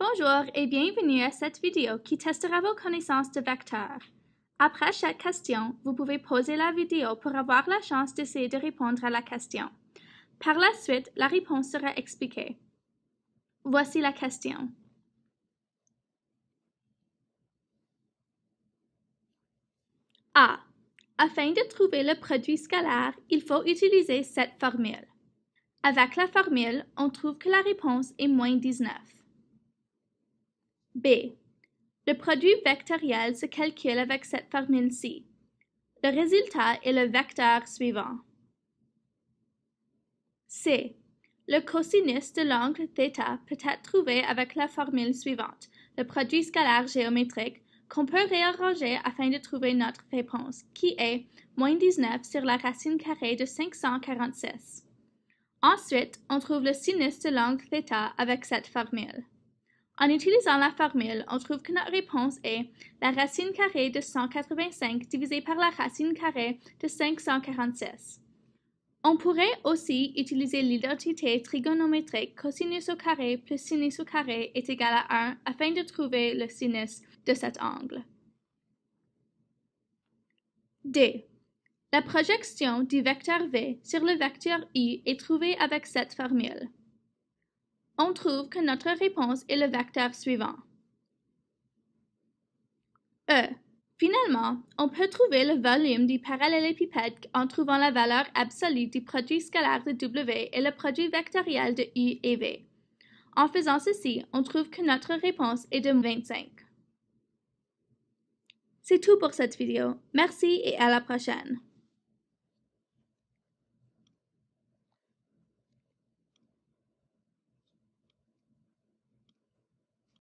Bonjour et bienvenue à cette vidéo qui testera vos connaissances de vecteurs. Après chaque question, vous pouvez poser la vidéo pour avoir la chance d'essayer de répondre à la question. Par la suite, la réponse sera expliquée. Voici la question. A. Afin de trouver le produit scalaire, il faut utiliser cette formule. Avec la formule, on trouve que la réponse est moins 19. B. Le produit vectoriel se calcule avec cette formule-ci. Le résultat est le vecteur suivant. C. Le cosinus de l'angle θ peut être trouvé avec la formule suivante, le produit scalaire géométrique, qu'on peut réarranger afin de trouver notre réponse, qui est moins 19 sur la racine carrée de 546. Ensuite, on trouve le sinus de l'angle θ avec cette formule. En utilisant la formule, on trouve que notre réponse est la racine carrée de 185 divisée par la racine carrée de 546. On pourrait aussi utiliser l'identité trigonométrique cosinus au carré plus sinus au carré est égal à 1 afin de trouver le sinus de cet angle. D. La projection du vecteur V sur le vecteur I est trouvée avec cette formule. On trouve que notre réponse est le vecteur suivant. E. Finalement, on peut trouver le volume du parallélépipède en trouvant la valeur absolue du produit scalaire de W et le produit vectoriel de U et V. En faisant ceci, on trouve que notre réponse est de 25. C'est tout pour cette vidéo. Merci et à la prochaine.